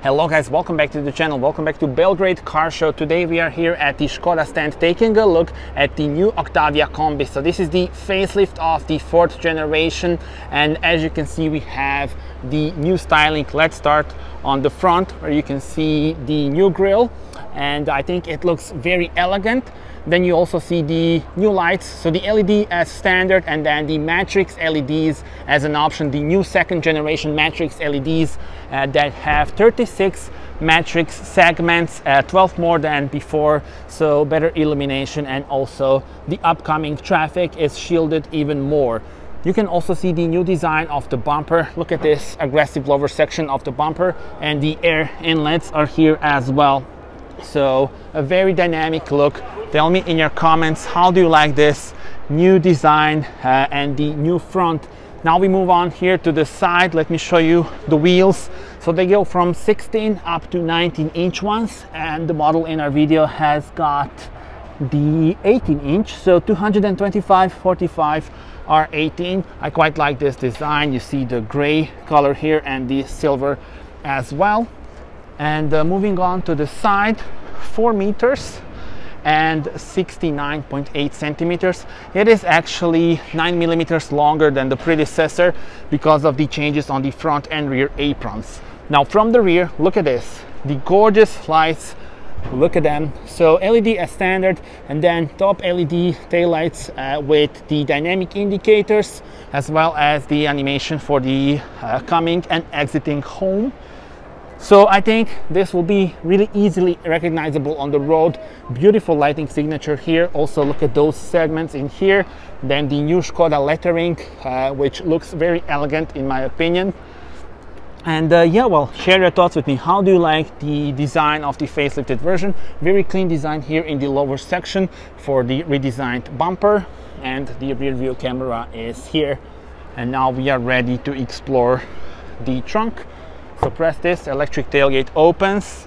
Hello guys, welcome back to the channel, welcome back to Belgrade Car Show. Today we are here at the Skoda stand taking a look at the new Octavia Combi. So this is the facelift of the fourth generation and as you can see we have the new styling. Let's start on the front where you can see the new grille and I think it looks very elegant then you also see the new lights, so the LED as standard and then the matrix LEDs as an option, the new second generation matrix LEDs uh, that have 36 matrix segments, uh, 12 more than before, so better illumination and also the upcoming traffic is shielded even more. You can also see the new design of the bumper. Look at this aggressive lower section of the bumper and the air inlets are here as well. So a very dynamic look. Tell me in your comments, how do you like this new design uh, and the new front? Now we move on here to the side. Let me show you the wheels. So they go from 16 up to 19 inch ones and the model in our video has got the 18 inch. So 225, 45 are 18. I quite like this design. You see the gray color here and the silver as well and uh, moving on to the side 4 meters and 69.8 centimeters. It is actually 9 millimeters longer than the predecessor because of the changes on the front and rear aprons. Now from the rear look at this. The gorgeous lights look at them. So led as standard and then top led taillights uh, with the dynamic indicators as well as the animation for the uh, coming and exiting home so I think this will be really easily recognizable on the road. Beautiful lighting signature here. Also look at those segments in here. Then the new Skoda lettering, uh, which looks very elegant in my opinion. And uh, yeah, well, share your thoughts with me. How do you like the design of the facelifted version? Very clean design here in the lower section for the redesigned bumper and the rear view camera is here. And now we are ready to explore the trunk so press this, electric tailgate opens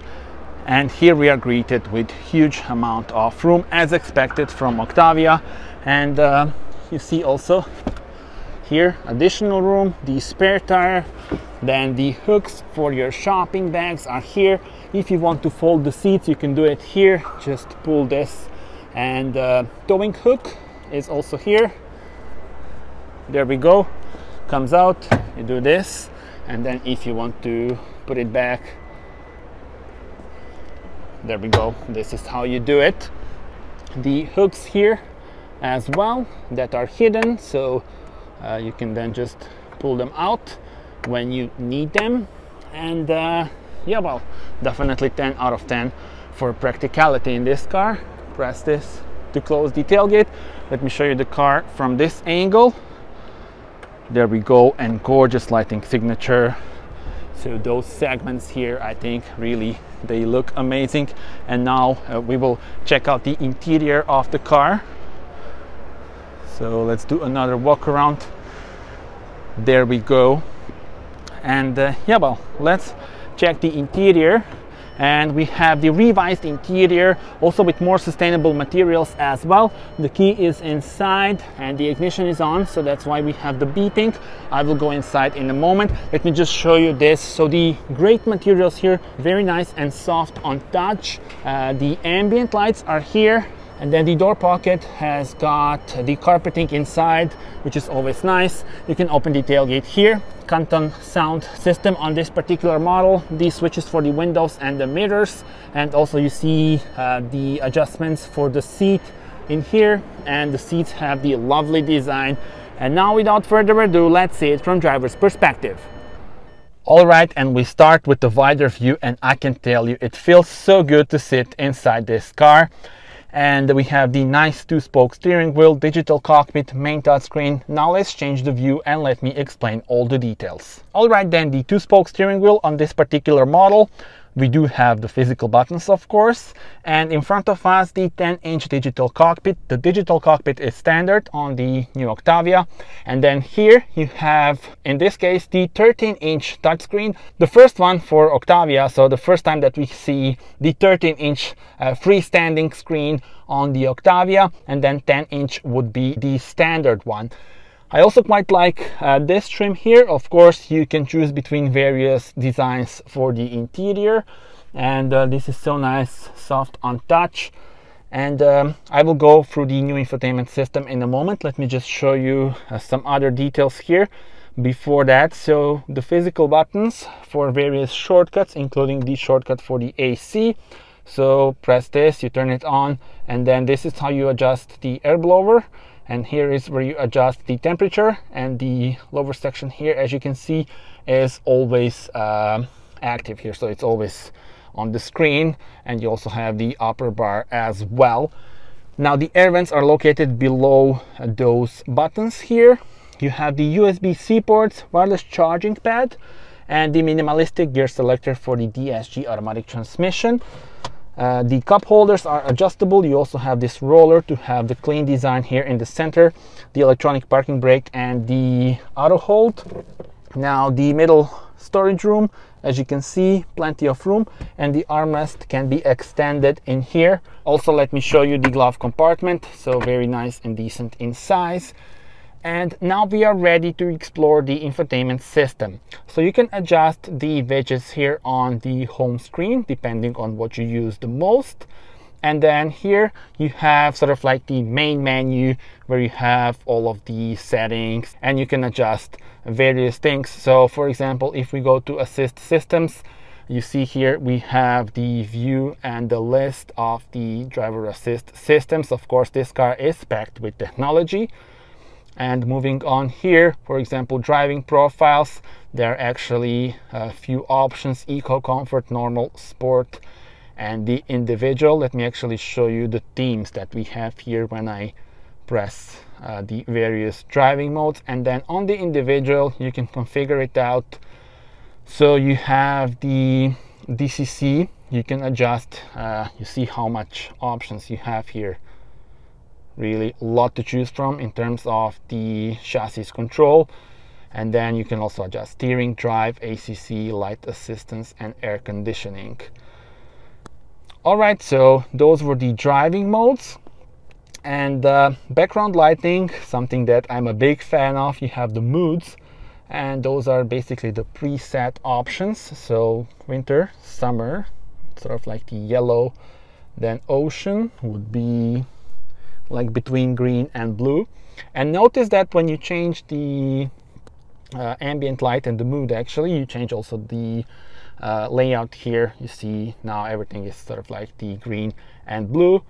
and here we are greeted with huge amount of room as expected from Octavia. And uh, you see also here additional room the spare tire then the hooks for your shopping bags are here. If you want to fold the seats you can do it here. Just pull this and uh, towing hook is also here. There we go. Comes out. You do this and then if you want to put it back there we go. This is how you do it. The hooks here as well that are hidden. So uh, you can then just pull them out when you need them. And uh, yeah well definitely 10 out of 10 for practicality in this car. Press this to close the tailgate. Let me show you the car from this angle there we go and gorgeous lighting signature. So those segments here I think really they look amazing. And now uh, we will check out the interior of the car. So let's do another walk around. There we go. And uh, yeah well let's check the interior and we have the revised interior also with more sustainable materials as well. The key is inside and the ignition is on so that's why we have the beeping i will go inside in a moment. Let me just show you this. So the great materials here very nice and soft on touch. Uh, the ambient lights are here and then the door pocket has got the carpeting inside, which is always nice. You can open the tailgate here. Canton sound system on this particular model. These switches for the windows and the mirrors. And also you see uh, the adjustments for the seat in here. And the seats have the lovely design. And now without further ado, let's see it from driver's perspective. All right, and we start with the wider view and I can tell you, it feels so good to sit inside this car and we have the nice two-spoke steering wheel, digital cockpit, main touchscreen. Now let's change the view and let me explain all the details. Alright then, the two-spoke steering wheel on this particular model we do have the physical buttons, of course, and in front of us the 10-inch digital cockpit. The digital cockpit is standard on the new Octavia. And then here you have, in this case, the 13-inch touchscreen. The first one for Octavia, so the first time that we see the 13-inch uh, freestanding screen on the Octavia, and then 10-inch would be the standard one. I also quite like uh, this trim here. Of course, you can choose between various designs for the interior. And uh, this is so nice, soft on touch. And um, I will go through the new infotainment system in a moment. Let me just show you uh, some other details here before that. So the physical buttons for various shortcuts, including the shortcut for the AC. So press this, you turn it on, and then this is how you adjust the air blower. And here is where you adjust the temperature and the lower section here, as you can see, is always uh, active here. So it's always on the screen and you also have the upper bar as well. Now the air vents are located below those buttons here. You have the USB-C ports, wireless charging pad, and the minimalistic gear selector for the DSG automatic transmission. Uh, the cup holders are adjustable. You also have this roller to have the clean design here in the center, the electronic parking brake and the auto hold. Now the middle storage room as you can see plenty of room and the armrest can be extended in here also let me show you the glove compartment so very nice and decent in size and now we are ready to explore the infotainment system. So you can adjust the widgets here on the home screen depending on what you use the most. And then here you have sort of like the main menu where you have all of the settings and you can adjust various things. So for example if we go to assist systems you see here we have the view and the list of the driver assist systems. Of course this car is packed with technology and moving on here for example driving profiles there are actually a few options eco comfort normal sport and the individual. Let me actually show you the themes that we have here when I press uh, the various driving modes. And then on the individual you can configure it out. So you have the DCC you can adjust uh, you see how much options you have here really a lot to choose from in terms of the chassis control. And then you can also adjust steering drive ACC light assistance and air conditioning. All right so those were the driving modes. And uh, background lighting something that i'm a big fan of. You have the moods and those are basically the preset options. So winter summer sort of like the yellow then ocean would be like between green and blue. And notice that when you change the uh, ambient light and the mood actually you change also the uh, layout here. You see now everything is sort of like the green and blue.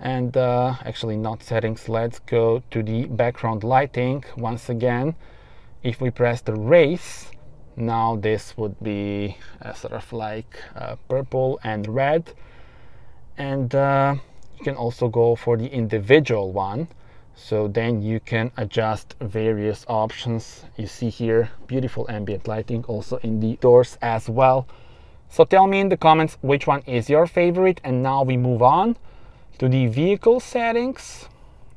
And uh, actually not settings. Let's go to the background lighting once again. If we press the race now this would be uh, sort of like uh, purple and red. And uh, you can also go for the individual one. So then you can adjust various options. You see here beautiful ambient lighting also in the doors as well. So tell me in the comments which one is your favorite. And now we move on to the vehicle settings.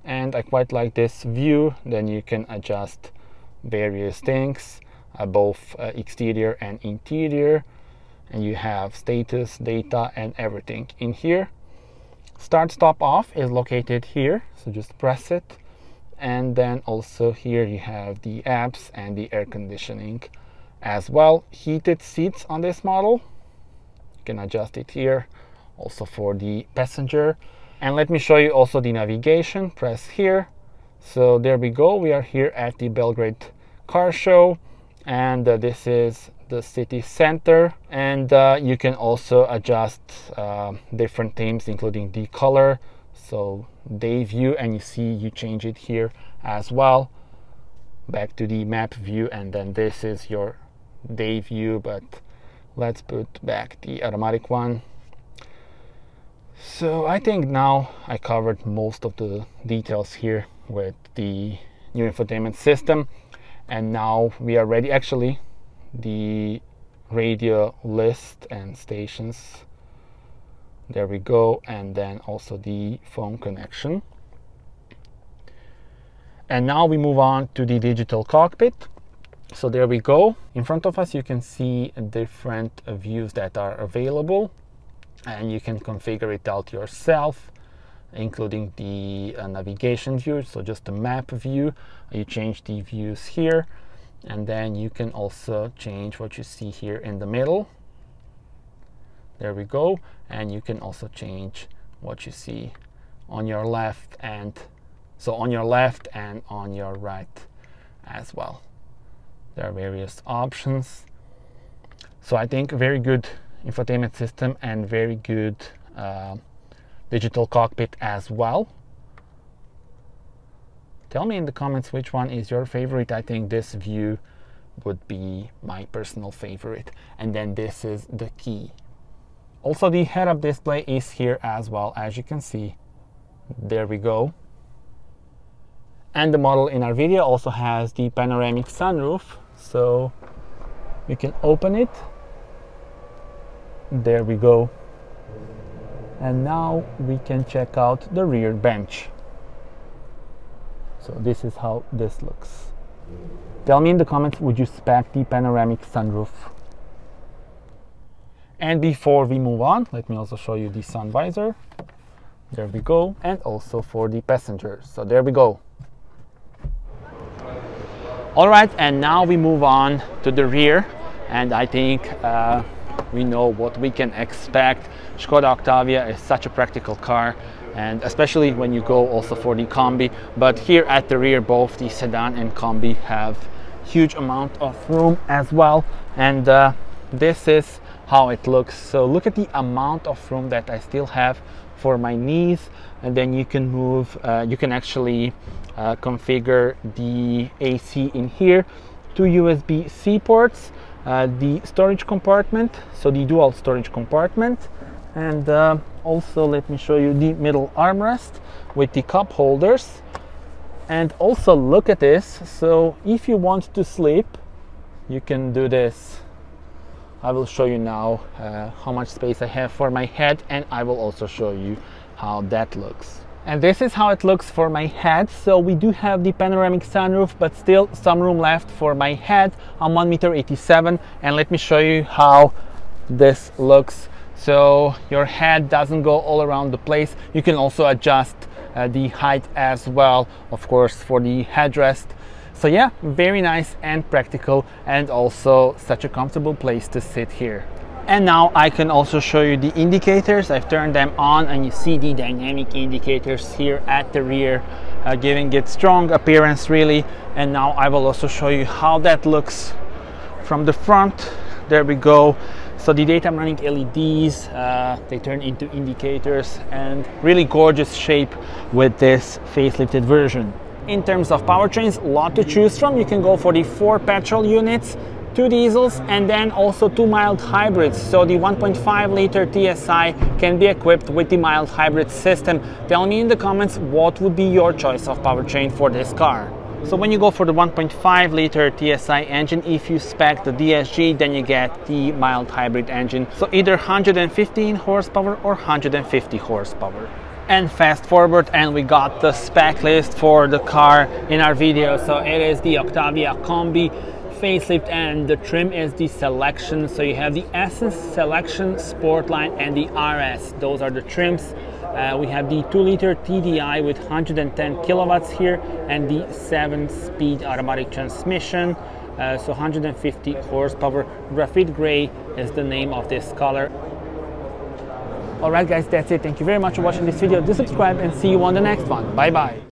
And I quite like this view. Then you can adjust various things uh, both uh, exterior and interior. And you have status data and everything in here start stop off is located here. So just press it. And then also here you have the apps and the air conditioning as well. Heated seats on this model. You can adjust it here also for the passenger. And let me show you also the navigation. Press here. So there we go. We are here at the Belgrade car show. And uh, this is the city center and uh, you can also adjust uh, different themes including the color. So day view and you see you change it here as well. Back to the map view and then this is your day view but let's put back the automatic one. So I think now I covered most of the details here with the new infotainment system and now we are ready. Actually the radio list and stations. There we go. And then also the phone connection. And now we move on to the digital cockpit. So there we go. In front of us you can see different views that are available. And you can configure it out yourself including the uh, navigation view, so just the map view. You change the views here, and then you can also change what you see here in the middle. There we go, and you can also change what you see on your left and so on your left and on your right as well. There are various options. So I think a very good infotainment system and very good uh, digital cockpit as well. Tell me in the comments which one is your favorite. I think this view would be my personal favorite. And then this is the key. Also the head-up display is here as well as you can see. There we go. And the model in our video also has the panoramic sunroof. So we can open it. There we go. And now we can check out the rear bench. So this is how this looks. Tell me in the comments, would you spec the panoramic sunroof? And before we move on, let me also show you the sun visor. There we go. And also for the passengers. So there we go. All right, and now we move on to the rear. And I think uh, we know what we can expect. Skoda Octavia is such a practical car and especially when you go also for the combi. But here at the rear both the sedan and combi have huge amount of room as well. And uh, this is how it looks. So look at the amount of room that I still have for my knees. And then you can move uh, you can actually uh, configure the AC in here two USB-C ports. uh, the storage compartment so the dual storage compartment and uh, also let me show you the middle armrest with the cup holders. And also look at this so if you want to sleep you can do this. I will show you now uh, how much space I have for my head and I will also show you how that looks and this is how it looks for my head. So we do have the panoramic sunroof, but still some room left for my head. I'm 1 meter 87 and let me show you how this looks. So your head doesn't go all around the place. You can also adjust uh, the height as well, of course, for the headrest. So yeah, very nice and practical and also such a comfortable place to sit here. And now I can also show you the indicators. I've turned them on and you see the dynamic indicators here at the rear, uh, giving it strong appearance really. And now I will also show you how that looks from the front. There we go. So the daytime running LEDs, uh, they turn into indicators and really gorgeous shape with this facelifted version. In terms of powertrains, a lot to choose from. You can go for the four petrol units, two diesels and then also two mild hybrids. So the 1.5 liter TSI can be equipped with the mild hybrid system. Tell me in the comments what would be your choice of powertrain for this car. So when you go for the 1.5 liter TSI engine, if you spec the DSG, then you get the mild hybrid engine. So either 115 horsepower or 150 horsepower and fast forward and we got the spec list for the car in our video so it is the Octavia Combi facelift and the trim is the selection so you have the essence selection sportline and the rs those are the trims uh, we have the 2 liter tdi with 110 kilowatts here and the 7 speed automatic transmission uh, so 150 horsepower graphite gray is the name of this color Alright guys, that's it. Thank you very much for watching this video. Do subscribe and see you on the next one. Bye bye.